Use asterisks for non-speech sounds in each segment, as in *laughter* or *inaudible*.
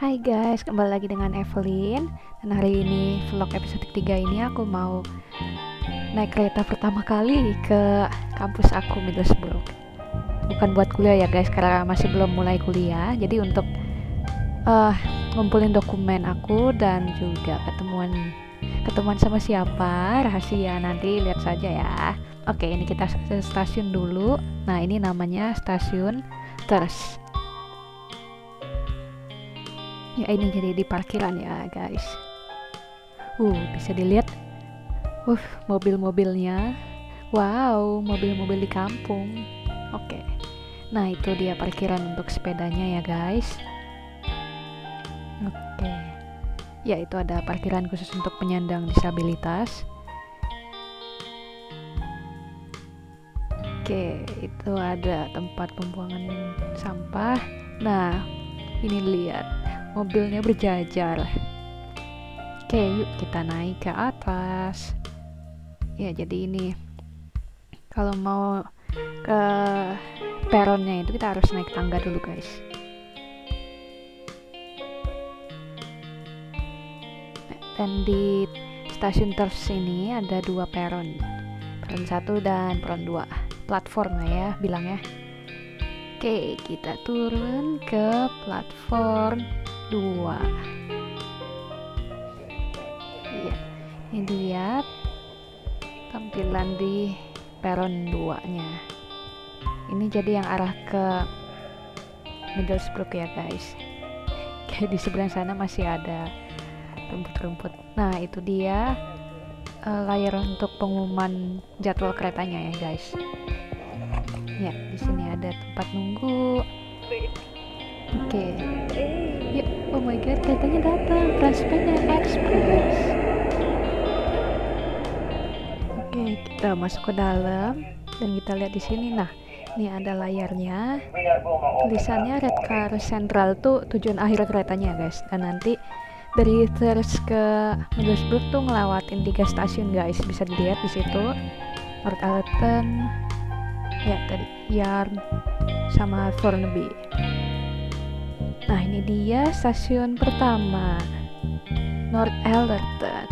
Hai guys, kembali lagi dengan Evelyn. Dan hari ini vlog episode ketiga ini aku mau naik kereta pertama kali ke kampus aku Middlesbrough. Bukan buat kuliah ya guys, karena masih belum mulai kuliah. Jadi untuk uh, ngumpulin dokumen aku dan juga ketemuan ketemuan sama siapa rahasia nanti lihat saja ya. Oke ini kita stasiun dulu. Nah ini namanya stasiun Thurs ya ini jadi di parkiran ya guys. Uh bisa dilihat. Uh mobil-mobilnya. Wow mobil-mobil di kampung. Oke. Okay. nah itu dia parkiran untuk sepedanya ya guys. Oke. Okay. ya itu ada parkiran khusus untuk penyandang disabilitas. Oke itu ada tempat pembuangan sampah. Nah ini lihat mobilnya berjajar oke yuk kita naik ke atas. Ya jadi ini. Kalau mau ke peronnya itu kita harus naik tangga dulu guys. Dan di stasiun Ters ini ada dua peron. Peron satu dan peron dua. Platform ya bilangnya. Oke, kita turun ke platform dua. Iya ini lihat tampilan di peron 2 nya ini jadi yang arah ke Middlesbrough ya guys. *laughs* Kayak di sebelah sana masih ada rumput-rumput. Nah itu dia uh, layar untuk pengumuman jadwal keretanya ya guys. Ya di sini ada tempat nunggu. Oke. okay. Oh my god katanya datang. Transpedia Express. Oke kita masuk ke dalam dan kita lihat di sini. Nah ini ada layarnya. Tulisannya Red Car Central tuh tujuan akhir keretanya guys. Dan nanti dari terus ke Middlesbrough tuh ngelawatin tiga stasiun guys. Bisa dilihat di situ. North Allerton ya tadi Yarn sama Thornaby Nah ini dia stasiun pertama North Allerton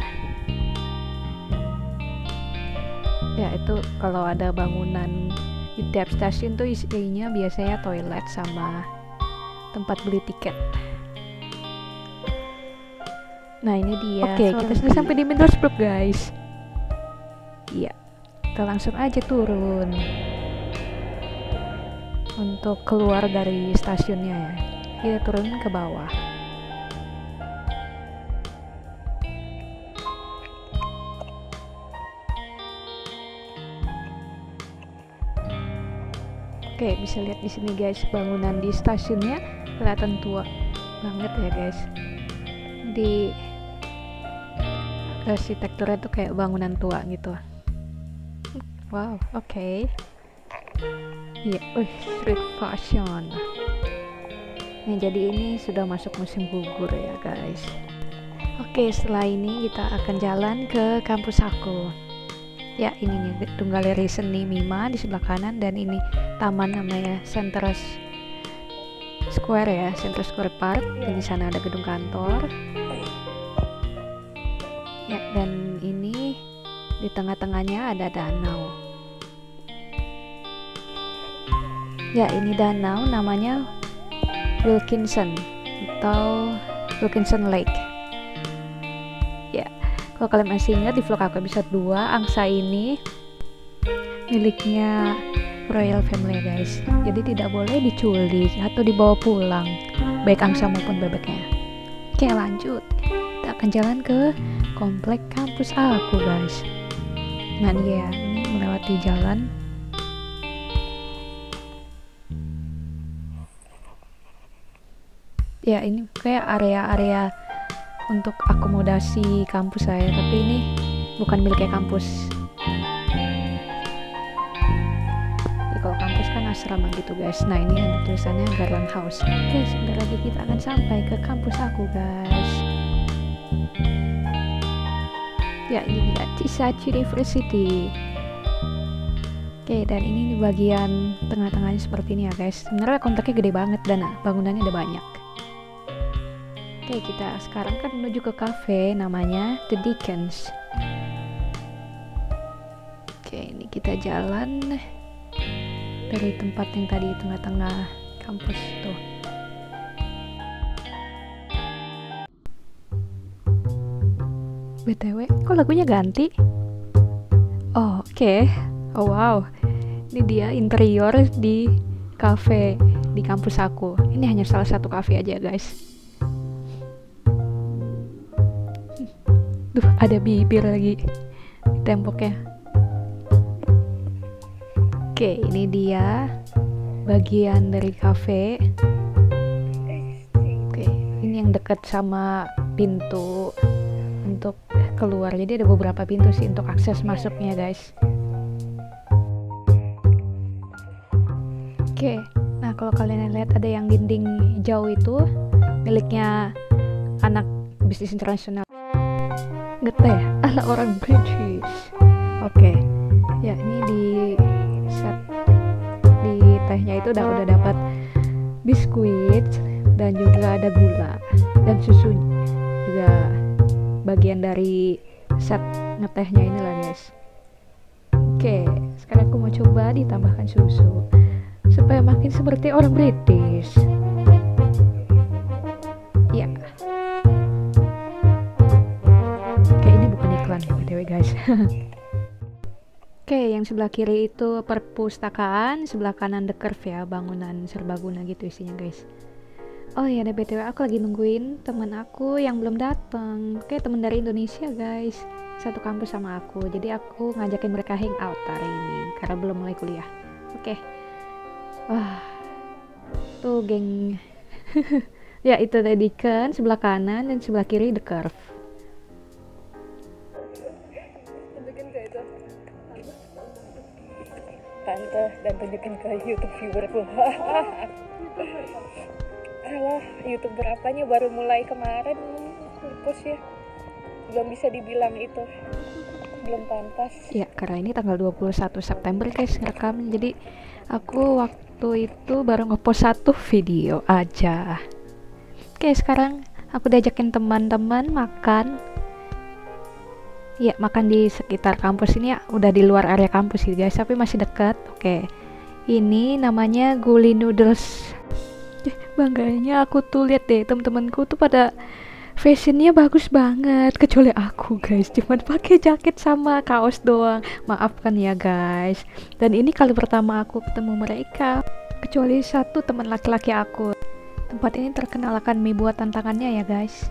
Ya itu kalau ada bangunan di tiap stasiun tuh isinya biasanya toilet sama tempat beli tiket. Nah ini dia Oke okay, kita sudah sampai di Middlesbrough guys. Iya kita langsung aja turun untuk keluar dari stasiunnya ya kita turun ke bawah Oke, bisa lihat di sini guys, bangunan di stasiunnya kelihatan tua banget ya guys. Di arsitekturnya tuh kayak bangunan tua gitu. Wow, oke. Okay. Iya, yeah, street fashion nah jadi ini sudah masuk musim gugur ya guys. Oke setelah ini kita akan jalan ke kampus aku. Ya ini nih Tunggaleri Seni Mima di sebelah kanan dan ini taman namanya Center Square ya Center Square Park. Dan di sana ada gedung kantor. Ya dan ini di tengah-tengahnya ada danau. Ya ini danau namanya Wilkinson atau Wilkinson Lake. Ya kalau kalian masih ingat di vlog aku episode 2 angsa ini miliknya royal family guys. Jadi tidak boleh diculik atau dibawa pulang baik angsa maupun bebeknya. Oke lanjut. Kita akan jalan ke komplek kampus aku guys. Nah ya ini melewati jalan ya ini kayak area-area untuk akomodasi kampus saya tapi ini bukan miliknya kampus. Jadi kalau kampus kan asrama gitu guys. Nah ini ada tulisannya Garland House. Oke sebentar lagi kita akan sampai ke kampus aku guys. Ya ini dia Cisat University. Oke, dan ini di bagian tengah-tengahnya seperti ini ya guys. Sebenarnya kontaknya gede banget dan bangunannya ada banyak. Oke, kita sekarang kan menuju ke cafe namanya The Dickens. Oke, ini kita jalan dari tempat yang tadi tengah-tengah kampus tuh. BTW, kok lagunya ganti? Oh, oke. Okay. Oh, wow. Ini dia interior di cafe di kampus aku. Ini hanya salah satu cafe aja, guys. Duh, ada bibir lagi di temboknya. Oke, ini dia bagian dari cafe. Oke, ini yang dekat sama pintu untuk keluar. Jadi ada beberapa pintu sih untuk akses masuknya, guys. Oke, nah kalau kalian lihat ada yang dinding jauh itu miliknya anak bisnis internasional. Ngeteh ala orang British. Oke, ya ini di set di tehnya itu udah udah dapat biskuit dan juga ada gula dan susu juga bagian dari set ngetehnya inilah guys. Oke, sekarang aku mau coba ditambahkan susu supaya makin seperti orang British. Oke, yang sebelah kiri itu perpustakaan, sebelah kanan the curve ya, bangunan serbaguna gitu isinya guys. Oh iya, ada btw aku lagi nungguin teman aku yang belum datang. Oke, teman dari Indonesia guys, satu kampus sama aku. Jadi aku ngajakin mereka hangout hari ini karena belum mulai kuliah. Oke. Wah, tuh geng. *laughs* ya itu tadi kan sebelah kanan dan sebelah kiri the curve. Dan tunjukin ke YouTube viewerku. *laughs* Alah, YouTuber apanya baru mulai kemarin kurpus ya. Belum bisa dibilang itu. Belum pantas. Ya, karena ini tanggal 21 September guys ngerekam. Jadi aku waktu itu baru ngepost satu video aja. Oke, sekarang aku diajakin teman-teman makan. Ya, makan di sekitar kampus ini ya, udah di luar area kampus sih guys, tapi masih dekat. Oke. Ini namanya Guli Noodles. Eh, bangganya aku tuh lihat deh teman-temanku tuh pada fashionnya bagus banget. Kecuali aku guys. Cuman pakai jaket sama kaos doang. Maafkan ya guys. Dan ini kali pertama aku ketemu mereka. Kecuali satu teman laki-laki aku. Tempat ini terkenal akan mie buatan tangannya ya guys.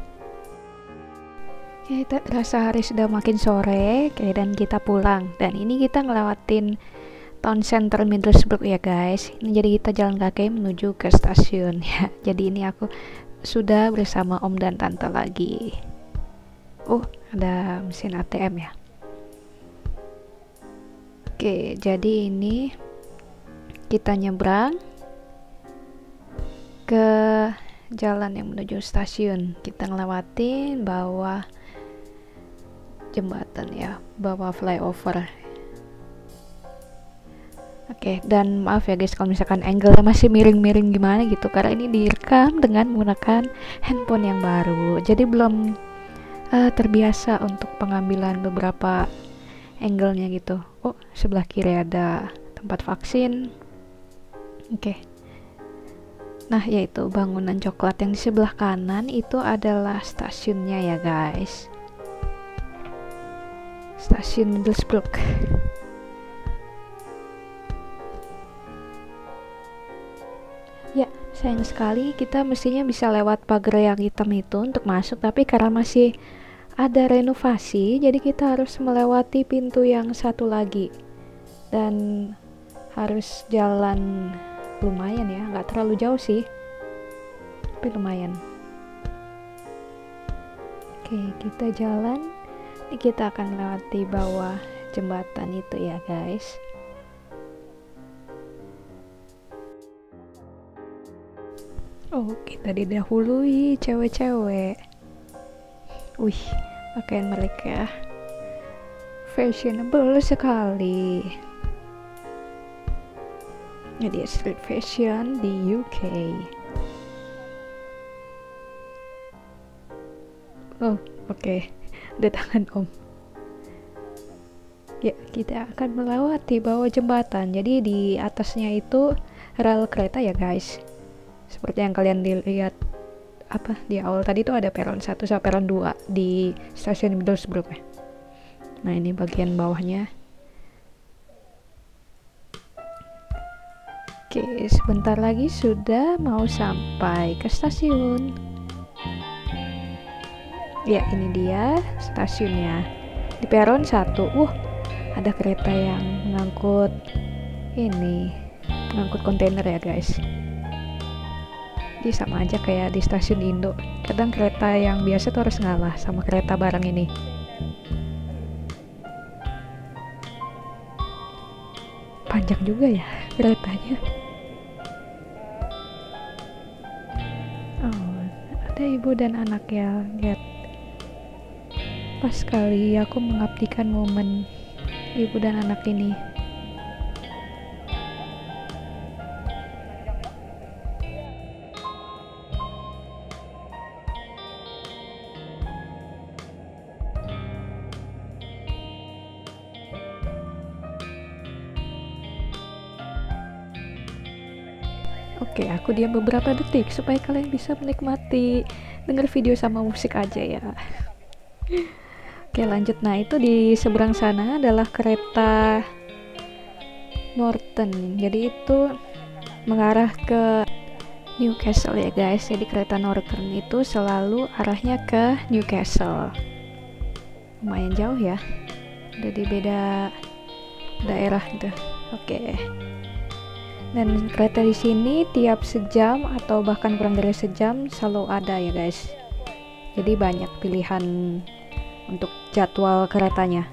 Oke, terasa hari sudah makin sore, oke, dan kita pulang. Dan ini kita ngelewatin town center Middlesbrough ya guys. Ini jadi kita jalan kaki menuju ke stasiun *laughs* ya. Jadi ini aku sudah bersama om dan tante lagi. Oh, ada mesin ATM ya. Oke, jadi ini kita nyebrang ke jalan yang menuju stasiun. Kita ngelewatin bawah jembatan ya, bawah flyover. Oke, okay, dan maaf ya guys kalau misalkan angle-nya masih miring-miring gimana gitu karena ini direkam dengan menggunakan handphone yang baru. Jadi belum uh, terbiasa untuk pengambilan beberapa angle-nya gitu. Oh, sebelah kiri ada tempat vaksin. Oke. Okay. Nah, yaitu bangunan coklat yang di sebelah kanan itu adalah stasiunnya ya, guys stasiun Middlesbrough sayang sekali kita mestinya bisa lewat pagar yang hitam itu untuk masuk tapi karena masih ada renovasi jadi kita harus melewati pintu yang satu lagi. Dan harus jalan lumayan ya nggak terlalu jauh sih tapi lumayan. Oke kita jalan. Ini kita akan lewati bawah jembatan itu ya guys Oh, kita didahului cewek-cewek. Wih, pakaian mereka fashionable sekali. Jadi street fashion di UK. Oh, oke. Okay. Ada tangan om. Ya, kita akan melewati bawah jembatan. Jadi di atasnya itu rel kereta ya guys. Seperti yang kalian dilihat apa di awal tadi tuh ada peron 1 sampai peron 2 di stasiun Middlesbrough ya. Nah, ini bagian bawahnya. Oke, sebentar lagi sudah mau sampai ke stasiun. Ya, ini dia stasiunnya. Di peron 1. Wah, ada kereta yang ngangkut ini, ngangkut kontainer ya, guys. Jadi sama aja kayak di stasiun Indo. Kadang kereta yang biasa tuh harus ngalah sama kereta barang ini. Panjang juga ya keretanya. Oh, ada ibu dan anak ya, lihat. Pas sekali aku mengabdikan momen ibu dan anak ini. Oke, aku diam beberapa detik supaya kalian bisa menikmati denger video sama musik aja ya. Oke, lanjut. Nah, itu di seberang sana adalah kereta Northern. Jadi itu mengarah ke Newcastle ya, guys. Jadi kereta Northern itu selalu arahnya ke Newcastle. Lumayan jauh ya. Udah di beda daerah gitu. Oke dan kereta di sini tiap sejam atau bahkan kurang dari sejam selalu ada ya guys. Jadi banyak pilihan untuk jadwal keretanya.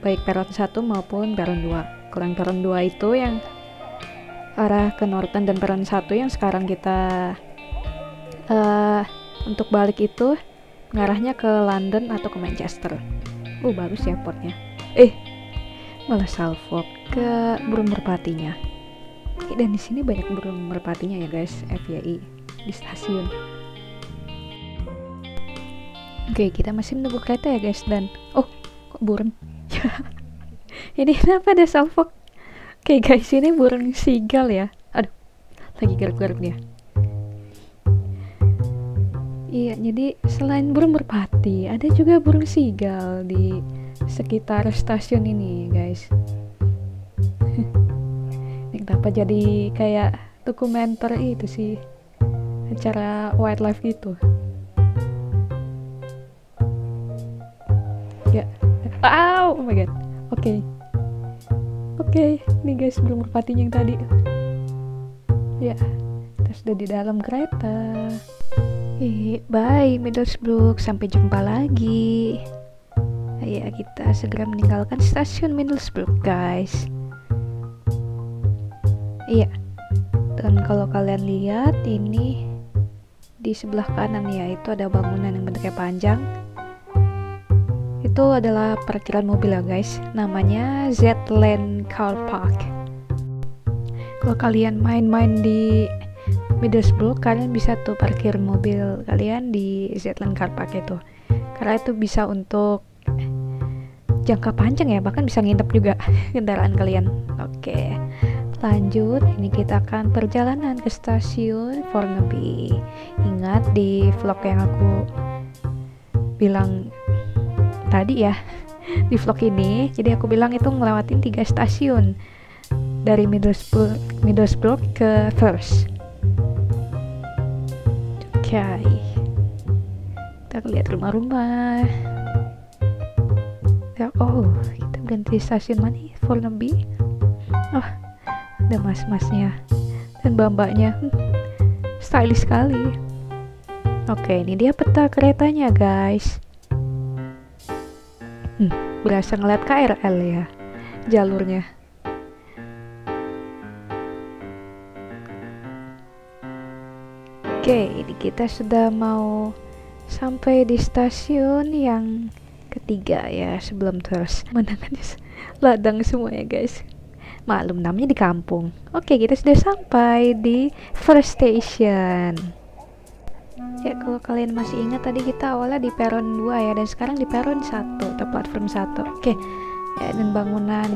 Baik peron 1 maupun peron 2 kalau peron 2 itu yang arah ke Norton dan peron 1 yang sekarang kita uh, untuk balik itu ngarahnya ke London atau ke Manchester. Uh bagus ya portnya. Eh malah salvo ke burung merpatinya dan di sini banyak burung merpatinya ya guys. FYI di stasiun. Oke kita masih menunggu kereta ya guys dan oh kok burung? *laughs* Ini kenapa ada salfok? Oke guys ini burung sigal ya. Aduh lagi gerak-gerak dia. Iya jadi selain burung merpati ada juga burung sigal di sekitar stasiun ini guys kenapa jadi kayak dokumenter itu sih? Acara wildlife gitu. Ya. Wow oh my god. Oke. Okay. oke okay. nih guys belum merpatinya yang tadi. Ya kita sudah di dalam kereta. Eh bye Middlesbrough sampai jumpa lagi. Ya kita segera meninggalkan stasiun Middlesbrough guys Iya. Dan kalau kalian lihat ini di sebelah kanan ya itu ada bangunan yang bentuknya panjang. Itu adalah parkiran mobil ya guys. Namanya Z-Land Car Park. Kalau kalian main-main di Middlesbrough, kalian bisa tuh parkir mobil kalian di Z-Land Car Park itu. Karena itu bisa untuk jangka panjang ya, bahkan bisa nginep juga *laughs* kendaraan kalian. Oke. Okay. Lanjut, ini kita akan perjalanan ke stasiun Fornaby. Ingat di vlog yang aku bilang tadi ya, *laughs* di vlog ini, jadi aku bilang itu ngelewatin tiga stasiun dari Middlesbrough, Middlesbrough ke First. Oke, okay. kita lihat rumah-rumah. Ya, oh, kita berhenti stasiun mana? Fornaby. Oh, ada mas-masnya dan mbak-mbaknya hmm, stylish sekali. Oke ini dia peta keretanya guys. Hmm, berasa ngeliat KRL ya jalurnya. Oke, ini kita sudah mau sampai di stasiun yang ketiga ya sebelum terus menangannya *laughs* ladang semua ya guys maklum namanya di kampung. Oke kita sudah sampai di first station. Ya kalau kalian masih ingat tadi kita awalnya di peron 2 ya dan sekarang di peron 1 atau platform 1 oke ya dan bangunan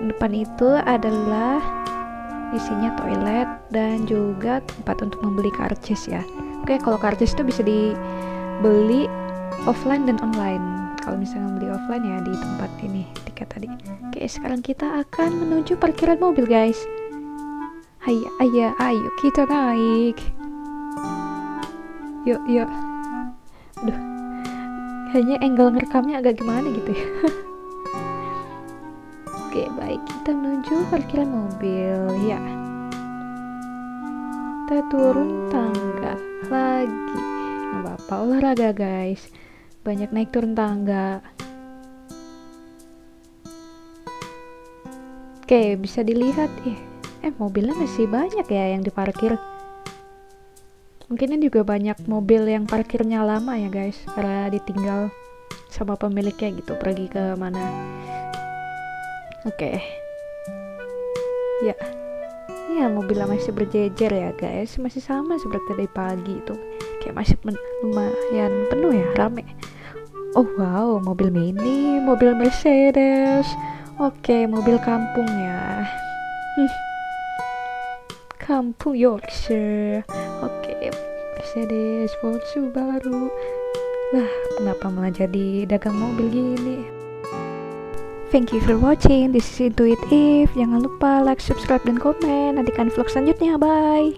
depan itu adalah isinya toilet dan juga tempat untuk membeli karcis ya. Oke kalau karcis itu bisa dibeli offline dan online kalau misalnya beli offline ya di tempat ini tiket tadi oke sekarang kita akan menuju parkiran mobil guys ayo ayo ayo kita naik yuk yuk aduh kayaknya angle ngerekamnya agak gimana gitu ya *laughs* Oke, baik. Kita menuju parkiran mobil. Ya. Kita turun tangga lagi. Nggak apa-apa, olahraga, guys. Banyak naik turun tangga. Oke, bisa dilihat. Eh, eh mobilnya masih banyak ya yang diparkir. Mungkin ini juga banyak mobil yang parkirnya lama ya, guys. Karena ditinggal sama pemiliknya gitu, pergi ke mana Oke. Ya. Ya, mobilnya masih berjejer ya, guys. Masih sama seperti dari pagi itu. Kayak masih lumayan penuh ya, rame. Oh wow, mobil mini, mobil Mercedes. Oke, okay, mobil kampung ya. kampung Yorkshire. Oke, okay. Mercedes, Ford Subaru. Lah, kenapa malah jadi dagang mobil gini? Thank you for watching. This is Intuitive. Jangan lupa like, subscribe, dan komen. Nantikan vlog selanjutnya. Bye.